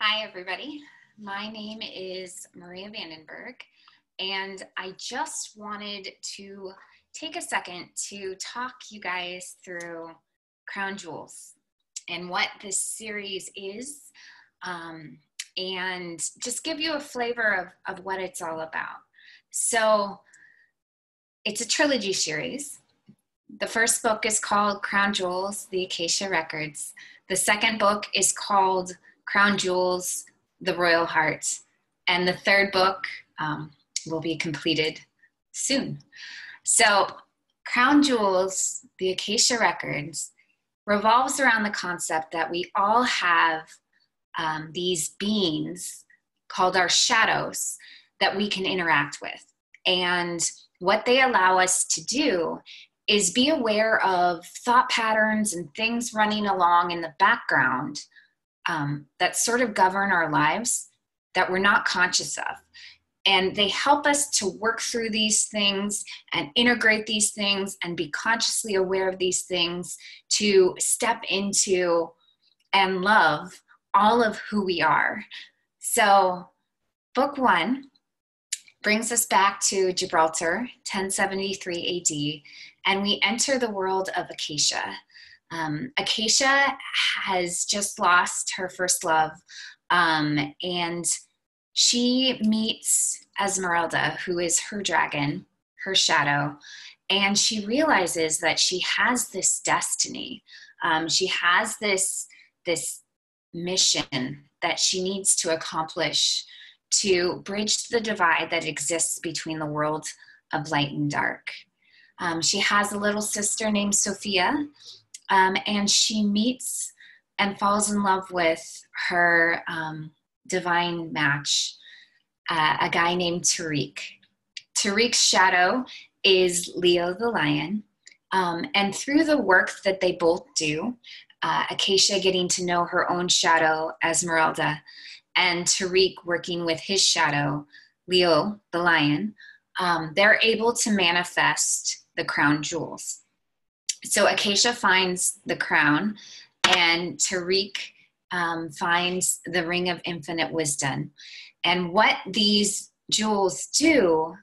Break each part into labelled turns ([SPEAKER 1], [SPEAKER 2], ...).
[SPEAKER 1] Hi, everybody. My name is Maria Vandenburg, and I just wanted to take a second to talk you guys through Crown Jewels and what this series is, um, and just give you a flavor of, of what it's all about. So, it's a trilogy series. The first book is called Crown Jewels, The Akasha Records. The second book is called Crown Jewels, The Royal Heart. And the third book um, will be completed soon. So, Crown Jewels, The Akasha Records, revolves around the concept that we all have um, these beings called our shadows that we can interact with. And what they allow us to do is be aware of thought patterns and things running along in the background um, that sort of govern our lives that we're not conscious of. And they help us to work through these things and integrate these things and be consciously aware of these things to step into and love all of who we are. So, book one brings us back to Gibraltar, 1073 AD, and we enter the world of Akasha. Um, Akasha has just lost her first love, um, and she meets Esmeralda, who is her dragon, her shadow, and she realizes that she has this destiny. Um, she has this this mission that she needs to accomplish to bridge the divide that exists between the world of light and dark. Um, she has a little sister named Sophia, um, and she meets and falls in love with her um, divine match, uh, a guy named Tariq. Tariq's shadow is Leo the lion. Um, and through the work that they both do, uh, Akasha getting to know her own shadow, Esmeralda, and Tariq working with his shadow, Leo the lion, um, they're able to manifest the crown jewels so Akasha finds the crown, and Tariq um, finds the ring of infinite wisdom. And what these jewels do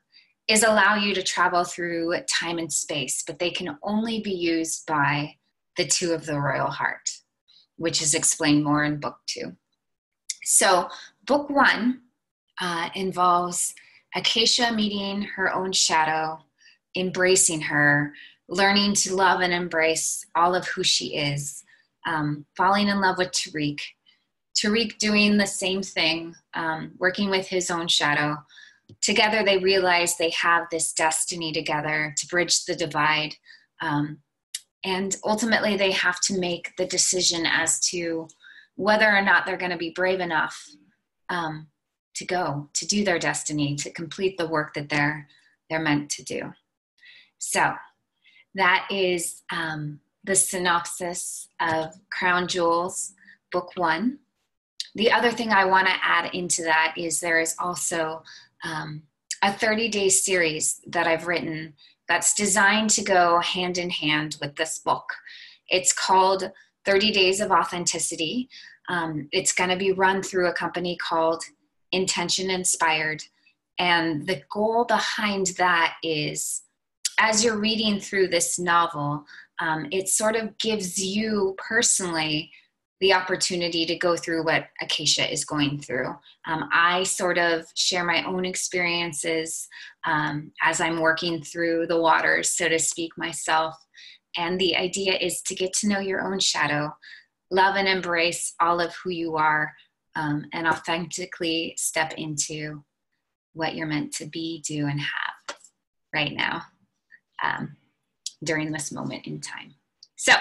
[SPEAKER 1] is allow you to travel through time and space, but they can only be used by the two of the royal heart, which is explained more in book two. So, book one uh, involves Akasha meeting her own shadow, embracing her, learning to love and embrace all of who she is, um, falling in love with Tariq. Tariq doing the same thing, um, working with his own shadow. Together, they realize they have this destiny together to bridge the divide. Um, and ultimately, they have to make the decision as to whether or not they're going to be brave enough um, to go, to do their destiny, to complete the work that they're, they're meant to do. So, that is um, the synopsis of Crown Jewels, Book One. The other thing I want to add into that is there is also um, a 30 day series that I've written that's designed to go hand in hand with this book. It's called 30 Days of Authenticity. Um, it's going to be run through a company called Intention Inspired. And the goal behind that is as you're reading through this novel, um, it sort of gives you personally the opportunity to go through what Akasha is going through. Um, I sort of share my own experiences um, as I'm working through the waters, so to speak, myself. And the idea is to get to know your own shadow, love and embrace all of who you are, um, and authentically step into what you're meant to be, do, and have right now um, during this moment in time. So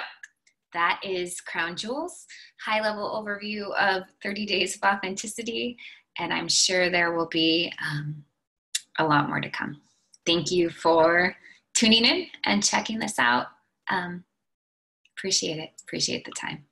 [SPEAKER 1] that is Crown Jewels, high level overview of 30 days of authenticity. And I'm sure there will be um, a lot more to come. Thank you for tuning in and checking this out. Um, appreciate it. Appreciate the time.